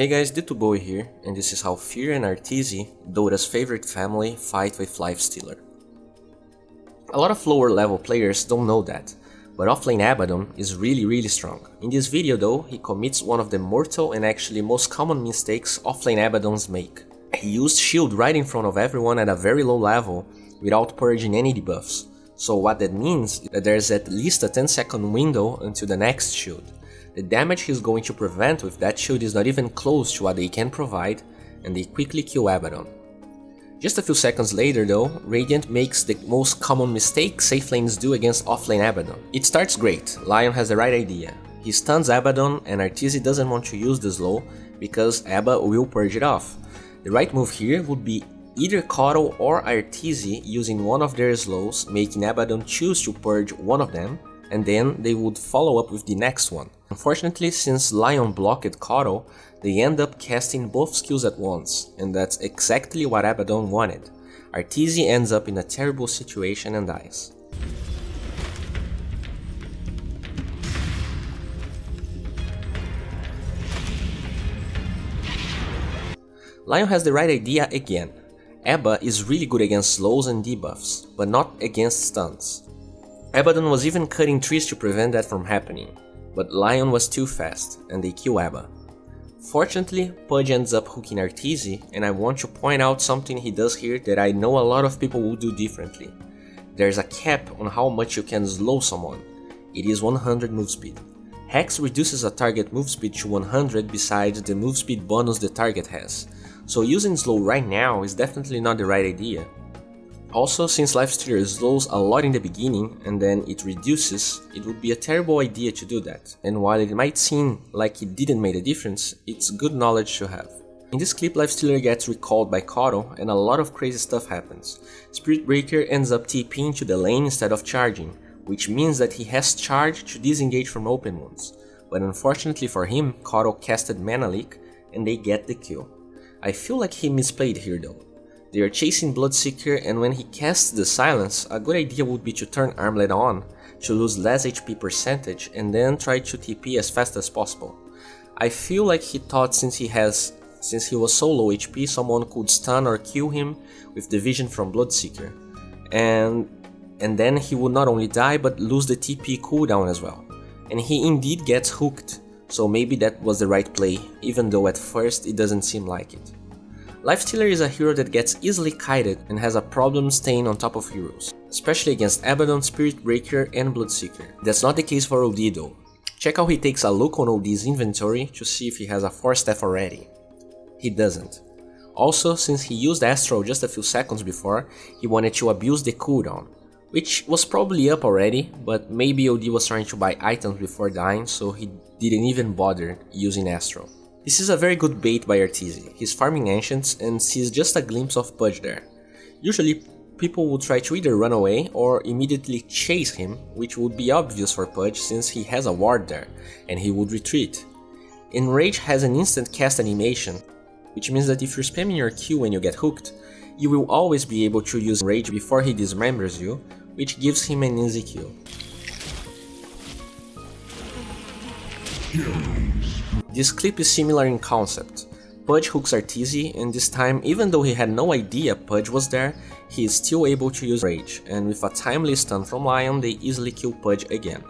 Hey guys, D2Bowie here, and this is how Fear and Arteezy, Dota's favorite family, fight with Lifestealer. A lot of lower level players don't know that, but offlane Abaddon is really really strong. In this video though, he commits one of the mortal and actually most common mistakes offlane Abaddons make. He used shield right in front of everyone at a very low level without purging any debuffs. So what that means is that there's at least a 10 second window until the next shield. The damage he's going to prevent with that shield is not even close to what they can provide, and they quickly kill Abaddon. Just a few seconds later though, Radiant makes the most common mistake safe lanes do against offlane Abaddon. It starts great, Lion has the right idea. He stuns Abaddon and Arteezy doesn't want to use the slow because Abba will purge it off. The right move here would be either KotL or Arteezy using one of their slows, making Abaddon choose to purge one of them, and then they would follow up with the next one. Unfortunately, since Lion blocked KotL, they end up casting both skills at once, and that's exactly what Abaddon wanted. Arteezy ends up in a terrible situation and dies. Lion has the right idea again. Abba is really good against slows and debuffs, but not against stuns. Abaddon was even cutting trees to prevent that from happening, but Lion was too fast, and they kill Abba. Fortunately, Pudge ends up hooking Arteezy, and I want to point out something he does here that I know a lot of people will do differently. There's a cap on how much you can slow someone. It is 100 move speed. Hex reduces a target move speed to 100 besides the move speed bonus the target has, so using slow right now is definitely not the right idea, also, since Lifestealer slows a lot in the beginning and then it reduces, it would be a terrible idea to do that, and while it might seem like it didn't make a difference, it's good knowledge to have. In this clip, Lifestealer gets recalled by KotL and a lot of crazy stuff happens. Spirit Breaker ends up TPing to the lane instead of charging, which means that he has charge to disengage from open wounds. But unfortunately for him, KotL casted Mana Leak and they get the kill. I feel like he misplayed here though. They are chasing Bloodseeker and when he casts the silence, a good idea would be to turn Armlet on, to lose less HP percentage and then try to TP as fast as possible. I feel like he thought since he has since he was so low HP someone could stun or kill him with the vision from Bloodseeker. And and then he would not only die but lose the TP cooldown as well. And he indeed gets hooked, so maybe that was the right play, even though at first it doesn't seem like it. Lifestealer is a hero that gets easily kited and has a problem staying on top of heroes, especially against Abaddon, Spirit Breaker and Bloodseeker. That's not the case for OD though. Check how he takes a look on OD's inventory to see if he has a Force Staff already. He doesn't. Also, since he used Astral just a few seconds before, he wanted to abuse the cooldown, which was probably up already, but maybe OD was trying to buy items before dying, so he didn't even bother using Astral. This is a very good bait by Arteezy, he's farming Ancients and sees just a glimpse of Pudge there. Usually people would try to either run away or immediately chase him, which would be obvious for Pudge since he has a ward there, and he would retreat. Enrage has an instant cast animation, which means that if you're spamming your Q when you get hooked, you will always be able to use Rage before he dismembers you, which gives him an easy kill. This clip is similar in concept. Pudge hooks Arteezy and this time, even though he had no idea Pudge was there, he is still able to use Rage, and with a timely stun from Lion they easily kill Pudge again.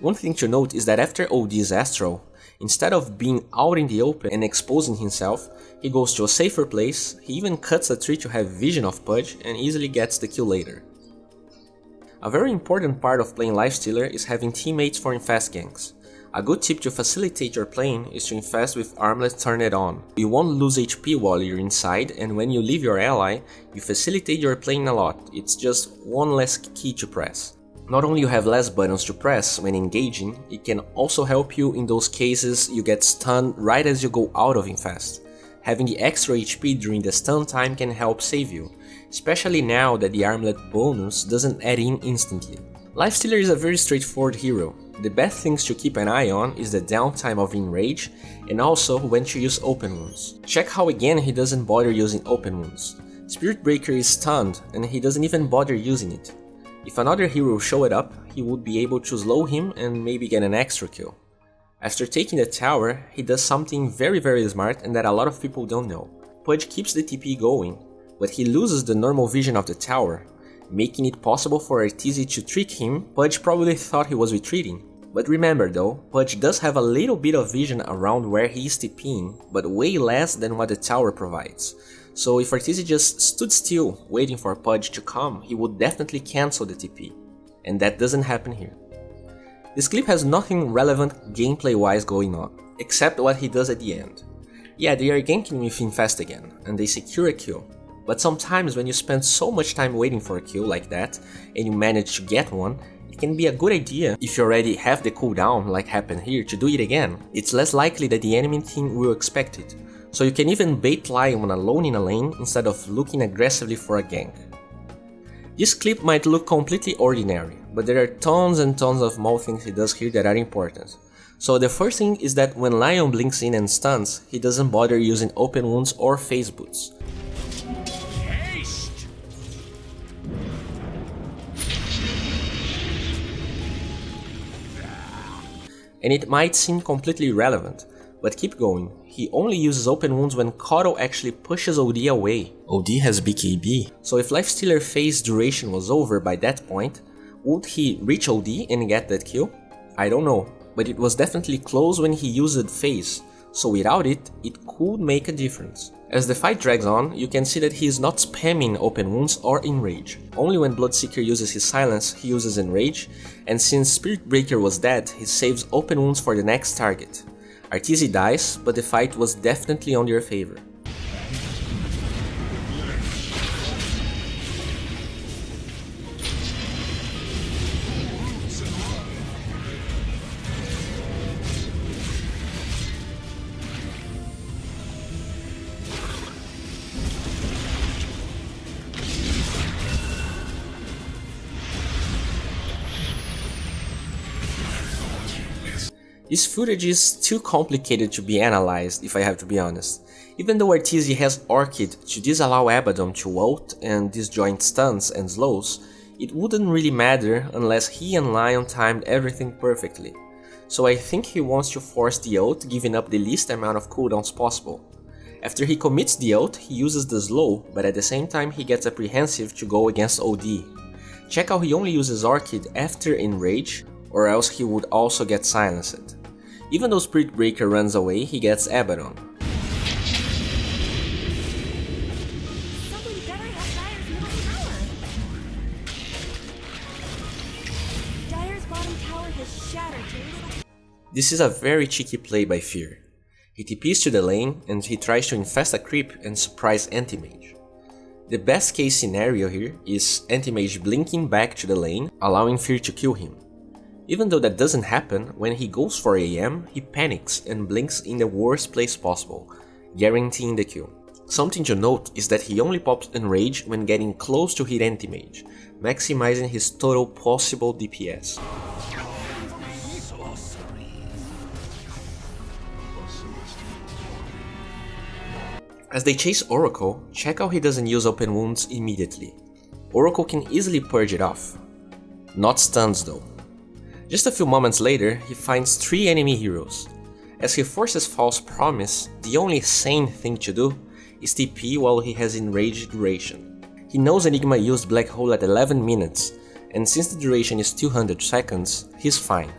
One thing to note is that after OD's Astral, instead of being out in the open and exposing himself, he goes to a safer place, he even cuts a tree to have vision of Pudge and easily gets the kill later. A very important part of playing Lifestealer is having teammates for infest ganks. A good tip to facilitate your playing is to infest with Armlet Turn It On. You won't lose HP while you're inside and when you leave your ally, you facilitate your playing a lot, it's just one less key to press. Not only you have less buttons to press when engaging, it can also help you in those cases you get stunned right as you go out of infest. Having the extra HP during the stun time can help save you, especially now that the armlet bonus doesn't add in instantly. Lifestealer is a very straightforward hero, the best things to keep an eye on is the downtime of Enrage and also when to use Open Wounds. Check how again he doesn't bother using Open Wounds. Spirit Breaker is stunned and he doesn't even bother using it. If another hero showed up, he would be able to slow him and maybe get an extra kill. After taking the tower, he does something very very smart and that a lot of people don't know. Pudge keeps the TP going, but he loses the normal vision of the tower, making it possible for Arteezy to trick him. Pudge probably thought he was retreating. But remember though, Pudge does have a little bit of vision around where he is TPing, but way less than what the tower provides. So if Arteezy just stood still, waiting for Pudge to come, he would definitely cancel the TP. And that doesn't happen here. This clip has nothing relevant gameplay wise going on, except what he does at the end. Yeah, they are ganking with Infest again, and they secure a kill. But sometimes when you spend so much time waiting for a kill like that, and you manage to get one, it can be a good idea, if you already have the cooldown like happened here, to do it again. It's less likely that the enemy team will expect it, so you can even bait Lion when alone in a lane instead of looking aggressively for a gank. This clip might look completely ordinary, but there are tons and tons of small things he does here that are important. So the first thing is that when Lion blinks in and stuns, he doesn't bother using open wounds or phase boots. And it might seem completely irrelevant, but keep going, he only uses open wounds when KotL actually pushes OD away. OD has BKB, so if Lifestealer phase duration was over by that point, would he reach OD and get that kill? I don't know, but it was definitely close when he used phase, so without it, it could make a difference. As the fight drags on, you can see that he is not spamming open wounds or enrage. Only when Bloodseeker uses his silence, he uses enrage, and since Spirit Breaker was dead, he saves open wounds for the next target. Arteezy dies, but the fight was definitely on their favor. This footage is too complicated to be analyzed, if I have to be honest. Even though Arteezy has Orchid to disallow Abaddon to ult and disjoint stuns and slows, it wouldn't really matter unless he and Lion timed everything perfectly. So I think he wants to force the ult, giving up the least amount of cooldowns possible. After he commits the ult, he uses the slow, but at the same time he gets apprehensive to go against OD. Check how he only uses Orchid after Enrage, or else he would also get silenced. Even though Spirit Breaker runs away, he gets Abaddon. This is a very cheeky play by Fear. He TPs to the lane and he tries to infest a creep and surprise Anti-Mage. The best case scenario here is Anti-Mage blinking back to the lane, allowing Fear to kill him. Even though that doesn't happen, when he goes for AM, he panics and blinks in the worst place possible, guaranteeing the kill. Something to note is that he only pops Enrage when getting close to hit Anti-Mage, maximizing his total possible DPS. As they chase Oracle, check how he doesn't use open wounds immediately. Oracle can easily purge it off. Not stuns though. Just a few moments later, he finds three enemy heroes. As he forces False Promise, the only sane thing to do is TP while he has Enraged duration. He knows Enigma used Black Hole at 11 minutes, and since the duration is 200 seconds, he's fine.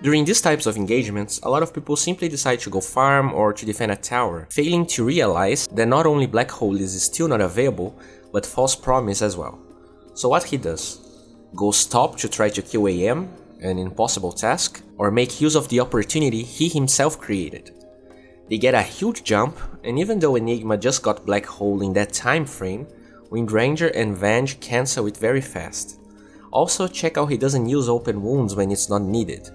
During these types of engagements, a lot of people simply decide to go farm or to defend a tower, failing to realize that not only Black Hole is still not available, but False Promise as well. So what he does? Goes top to try to kill AM, an impossible task, or make use of the opportunity he himself created. They get a huge jump, and even though Enigma just got Black Hole in that time frame, Windranger and Venge cancel it very fast. Also check how he doesn't use open wounds when it's not needed.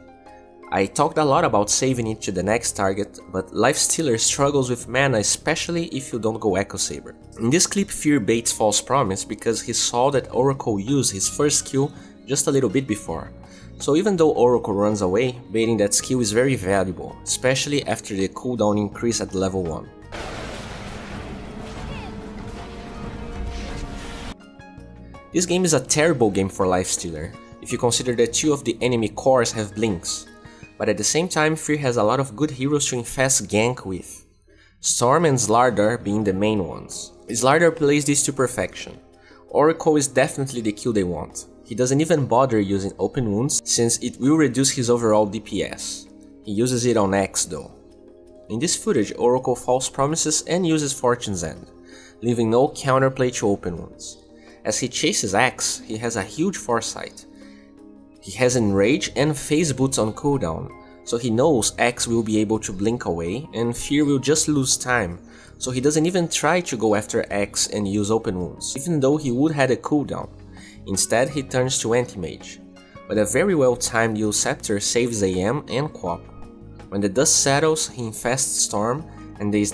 I talked a lot about saving it to the next target, but Lifestealer struggles with mana especially if you don't go Echo Saber. In this clip Fear baits False Promise because he saw that Oracle used his first skill just a little bit before, so even though Oracle runs away, baiting that skill is very valuable, especially after the cooldown increase at level 1. This game is a terrible game for Lifestealer, if you consider that two of the enemy cores have blinks. but at the same time Fear has a lot of good heroes to infest gank with. Storm and Slardar being the main ones. Slardar plays this to perfection. Oracle is definitely the kill they want. He doesn't even bother using open wounds since it will reduce his overall DPS. He uses it on Axe though. In this footage, Oracle false promises and uses Fortune's End, leaving no counterplay to open wounds. As he chases Axe, he has a huge foresight. He has Enrage and Phase Boots on cooldown, so he knows Axe will be able to blink away and Fear will just lose time, so he doesn't even try to go after Axe and use open wounds, even though he would have a cooldown. Instead, he turns to Anti-Mage, but a very well timed Eul Scepter saves AM and QoP. When the dust settles, he infests Storm and they,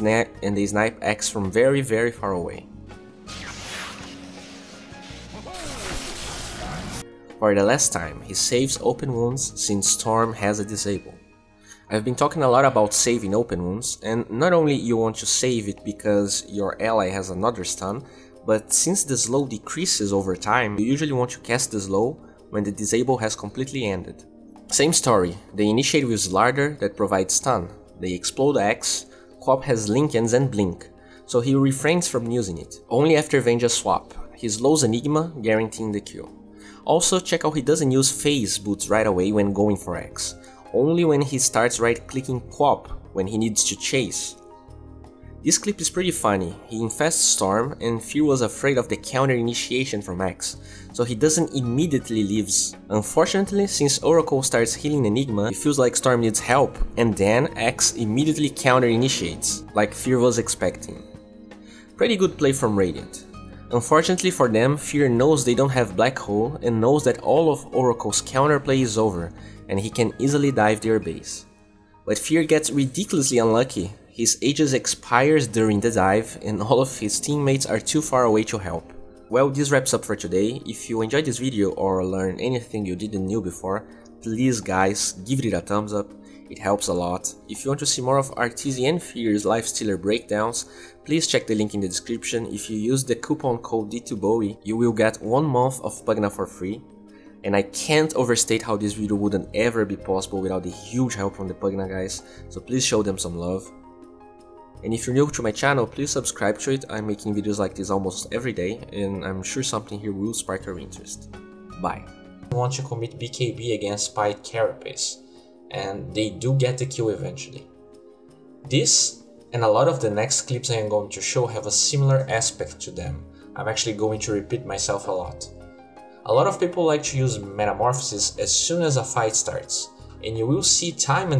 and they snipe Axe from very very far away. For the last time, he saves open wounds since Storm has a disable. I've been talking a lot about saving open wounds, and not only you want to save it because your ally has another stun, but since the slow decreases over time, you usually want to cast the slow when the disable has completely ended. Same story, they initiate with Slardar that provides stun, they explode Axe, QoP has Linkens and Blink, so he refrains from using it. Only after Venge swap, he slows Enigma, guaranteeing the kill. Also check out he doesn't use phase boots right away when going for Axe, only when he starts right clicking QoP when he needs to chase. This clip is pretty funny, he infests Storm and Fear was afraid of the counter initiation from Axe, so he doesn't immediately leaves. Unfortunately, since Oracle starts healing Enigma, it feels like Storm needs help, and then Axe immediately counter initiates, like Fear was expecting. Pretty good play from Radiant. Unfortunately for them, Fear knows they don't have Black Hole and knows that all of Oracle's counterplay is over, and he can easily dive their base. But Fear gets ridiculously unlucky, his Aegis expires during the dive and all of his teammates are too far away to help. Well, this wraps up for today. If you enjoyed this video or learned anything you didn't know before, please guys, give it a thumbs up, it helps a lot. If you want to see more of Arteezy and Fear's Lifestealer breakdowns, please check the link in the description. If you use the coupon code D2Bowie, you will get one month of PVGNA for free and I can't overstate how this video wouldn't ever be possible without the huge help from the PVGNA guys, so please show them some love. And if you're new to my channel, please subscribe to it, I'm making videos like this almost every day, and I'm sure something here will spark your interest. Bye. I want to commit BKB against Spiked Carapace, and they do get the kill eventually. This, and a lot of the next clips I am going to show have a similar aspect to them, I'm actually going to repeat myself a lot. A lot of people like to use Metamorphosis as soon as a fight starts, and you will see time and